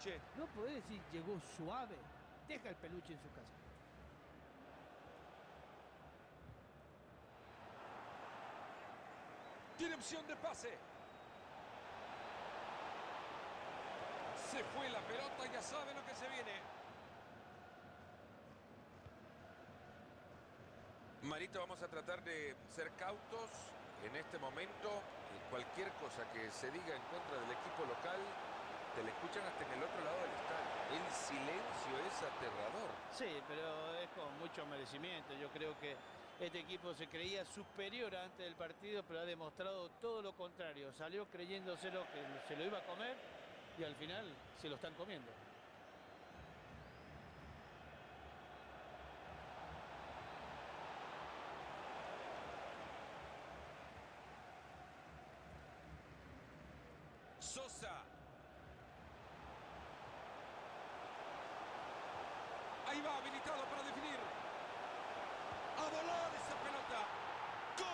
peluche. No podés decir llegó suave. Deja el peluche en su casa. Tiene opción de pase. Se fue la pelota, ya sabe lo que se viene. Marito, vamos a tratar de ser cautos en este momento. Cualquier cosa que se diga en contra del equipo local, te la escuchan hasta en el otro lado del estadio. El silencio es aterrador. Sí, pero es con mucho merecimiento. Yo creo que este equipo se creía superior antes del partido, pero ha demostrado todo lo contrario. Salió creyéndoselo que se lo iba a comer y al final se lo están comiendo. Sosa. Ahí va, habilitado para definir. A volar esa pelota. ¡Gol!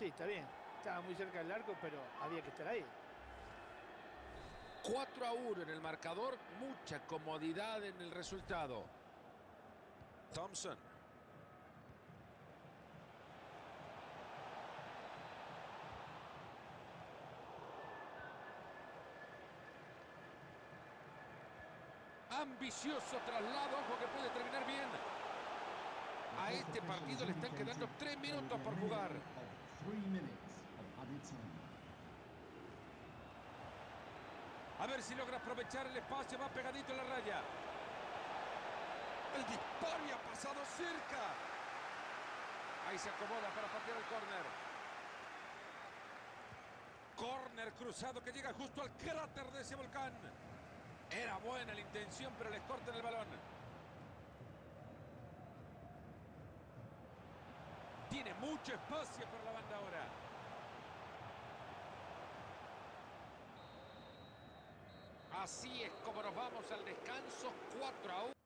Sí, está bien. Estaba muy cerca del arco, pero había que estar ahí. 4 a 1 en el marcador, mucha comodidad en el resultado. Thompson. Ambicioso traslado, ojo que puede terminar bien. A este partido le están quedando 3 minutos por jugar. A ver si logra aprovechar el espacio, va pegadito en la raya. El disparo y ha pasado cerca. Ahí se acomoda para patear el córner. Córner cruzado que llega justo al cráter de ese volcán. Era buena la intención, pero les cortan el balón. Tiene mucho espacio por la banda ahora. Así es como nos vamos al descanso 4 a 1.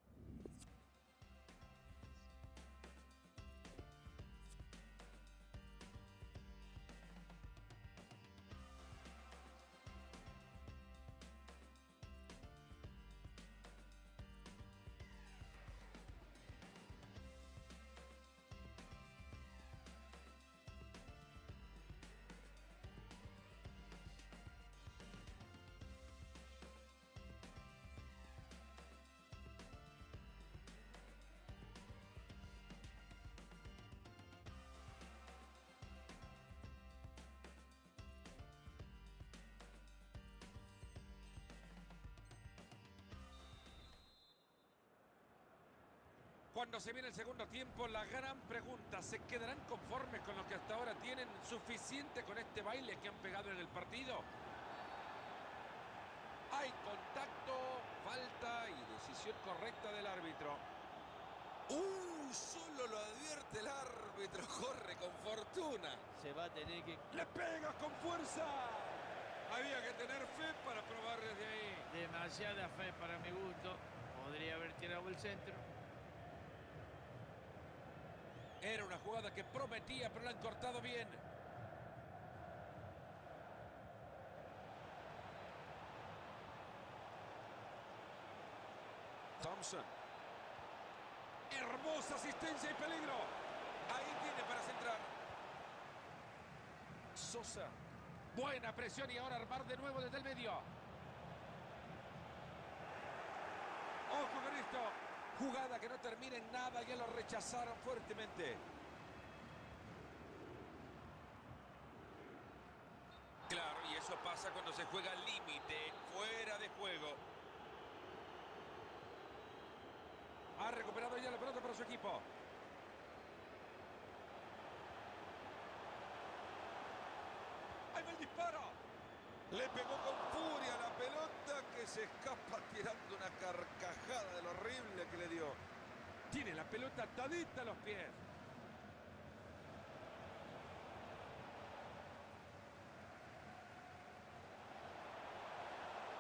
Cuando se viene el segundo tiempo, la gran pregunta, ¿se quedarán conformes con lo que hasta ahora tienen? ¿Suficiente con este baile que han pegado en el partido? Hay contacto, falta y decisión correcta del árbitro. ¡Uh! Solo lo advierte el árbitro. Corre con fortuna. Se va a tener que... ¡Le pega con fuerza! Había que tener fe para probar desde ahí. Demasiada fe para mi gusto. Podría haber tirado el centro. Era una jugada que prometía, pero la han cortado bien. Thompson. Hermosa asistencia y peligro. Ahí tiene para centrar. Sosa. Buena presión y ahora armar de nuevo desde el medio. Ojo con esto. Jugada que no termina en nada, ya lo rechazaron fuertemente. Claro, y eso pasa cuando se juega al límite, fuera de juego. Ha recuperado ya la pelota para su equipo. ¡Ahí va el disparo! Le pegó con furia la pelota que se escapa tirando una carcajada de lo horrible que le dio. Tiene la pelota atadita a los pies.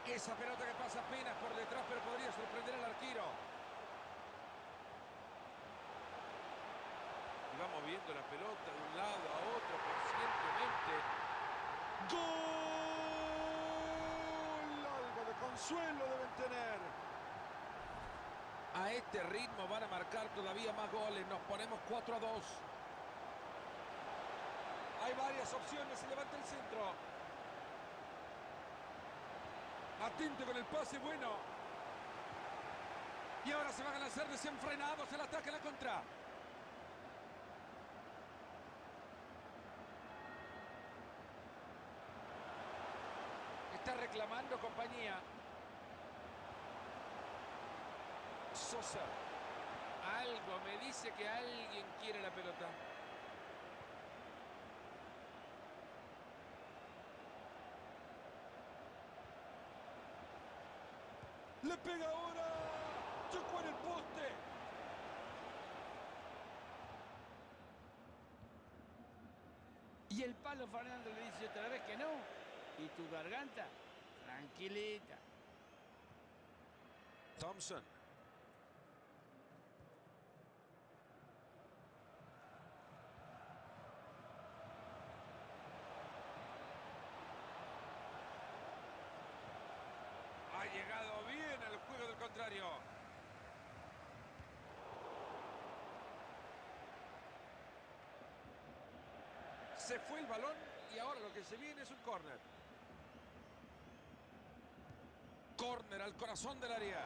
Esa pelota que pasa apenas por detrás, pero podría sorprender al arquero. Y va moviendo la pelota de un lado a otro conscientemente. ¡Gol! Suelo deben tener. A este ritmo van a marcar todavía más goles. Nos ponemos 4 a 2. Hay varias opciones, se levanta el centro. Atento con el pase, bueno. Y ahora se van a lanzar desenfrenados el ataque a la contra. Está reclamando compañía. Sosa. Algo me dice que alguien quiere la pelota. Le pega ahora. Chocó en el poste. Y el palo Fernando le dice otra vez que no. Y tu garganta, tranquilita. Thompson. Ha llegado bien al juego del contrario. Se fue el balón y ahora lo que se viene es un córner. Córner al corazón del área.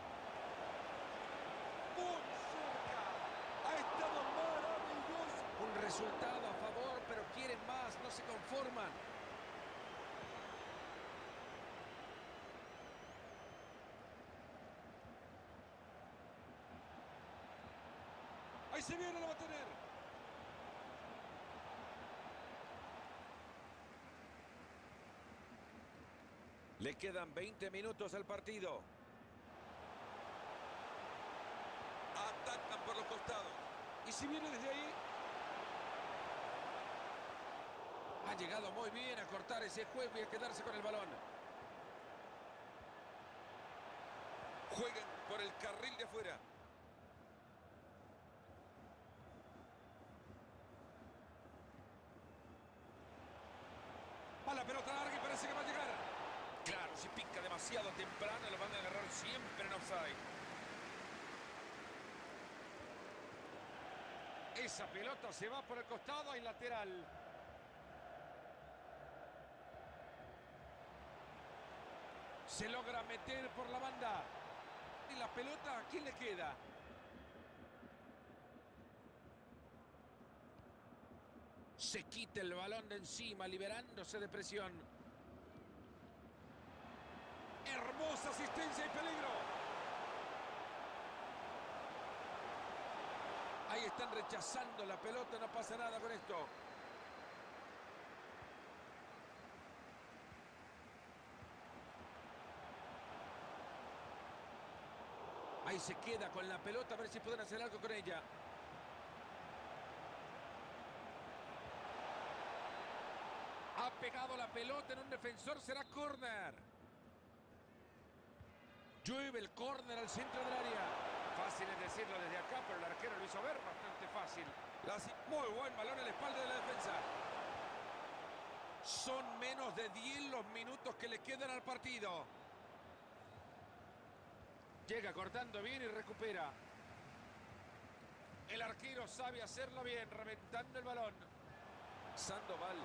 Ha estado maravilloso. Un resultado a favor, pero quieren más, no se conforman. Ahí se viene, lo va a tener. Le quedan 20 minutos al partido. Atacan por los costados. Y si viene desde ahí, Ha llegado muy bien a cortar ese juego y a quedarse con el balón. juegan por el carril de afuera. Va la pelota larga y parece que va a llegar. Claro, si pica temprano lo van a agarrar siempre en offside. Esa pelota se va por el costado y lateral. Se logra meter por la banda. ¿Y la pelota a quién le queda? Se quita el balón de encima, liberándose de presión. Asistencia y peligro. Ahí están rechazando la pelota, no pasa nada con esto. Ahí se queda con la pelota, a ver si pueden hacer algo con ella. Ha pegado la pelota en un defensor, será córner. Llueve el córner al centro del área. Fácil es decirlo desde acá, pero el arquero lo hizo ver bastante fácil. Muy buen balón en la espalda de la defensa. Son menos de 10 los minutos que le quedan al partido. Llega cortando bien y recupera. El arquero sabe hacerlo bien, reventando el balón. Sandoval.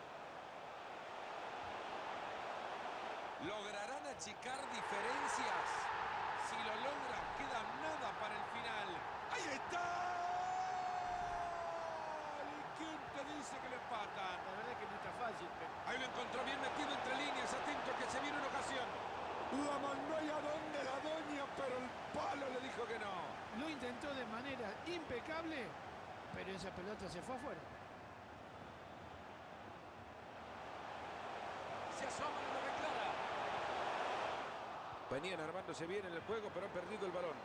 ¿Lograrán achicar diferencias? Si lo logran, queda nada para el final. ¡Ahí está! ¿Y quién te dice que le empatan? La verdad que no está fácil, pero Ahí lo encontró bien metido entre líneas, atento que se viene una ocasión. La mandó ahí a donde la doña, pero el palo le dijo que no. lo intentó de manera impecable, pero esa pelota se fue afuera. Se asoma y. Venían armándose bien en el juego, pero han perdido el balón.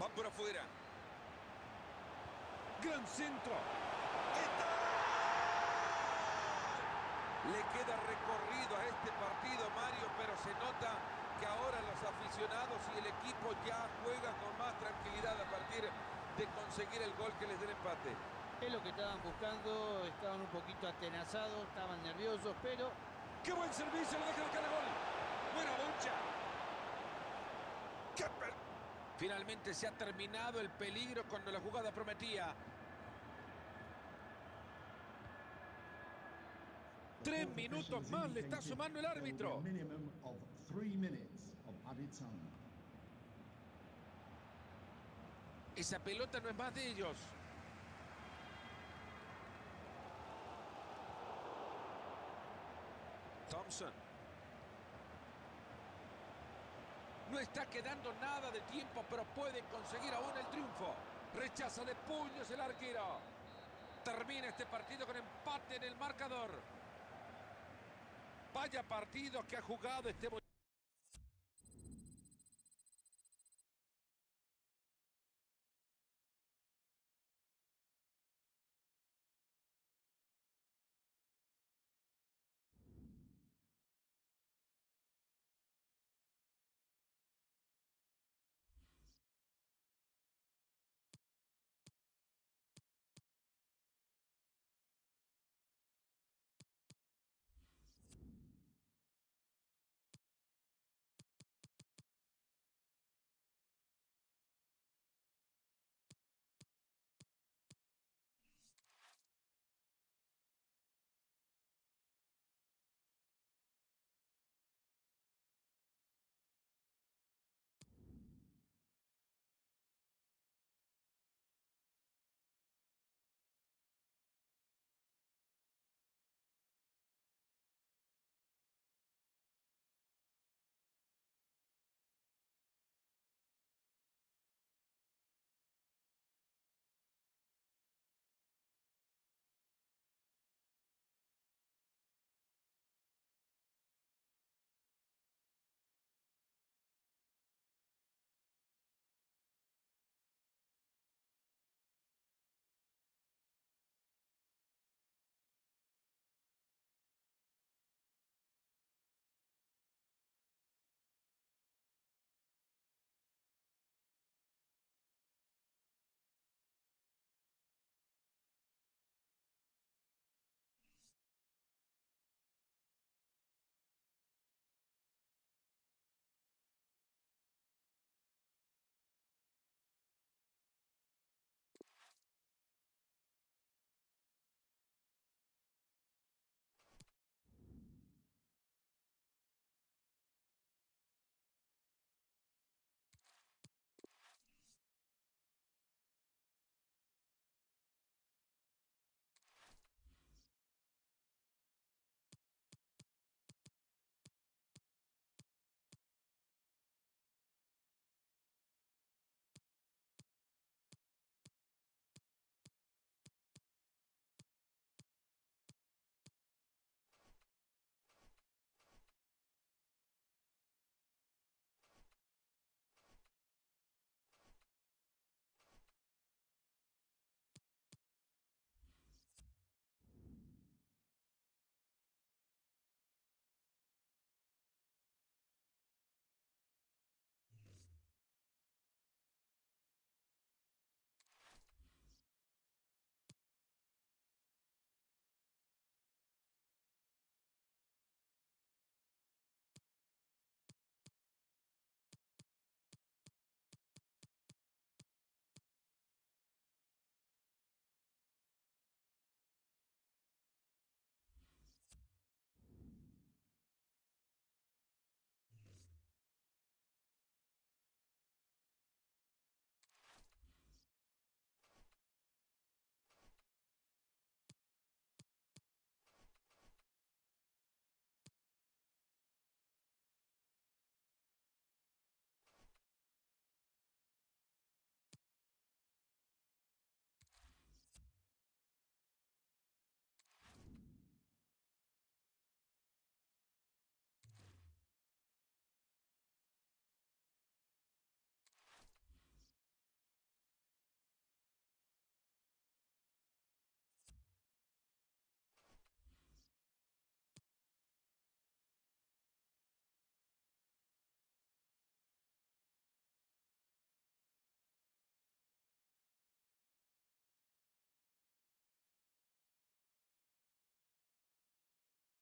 Van por afuera. Gran centro. Le queda recorrido a este partido, Mario, pero se nota que ahora los aficionados y el equipo ya juegan con más tranquilidad a partir de conseguir el gol que les dé el empate. Es lo que estaban buscando, estaban un poquito atenazados, estaban nerviosos, pero ¡Qué buen servicio! ¡Le deja el cara gol! Buena bocha. ¡Qué pel- Finalmente se ha terminado el peligro cuando la jugada prometía. Tres minutos más le está sumando el árbitro. Esa pelota no es más de ellos. Thompson. No está quedando nada de tiempo, pero puede conseguir aún el triunfo. Rechaza de puños el arquero. Termina este partido con empate en el marcador. Vaya partido que ha jugado este...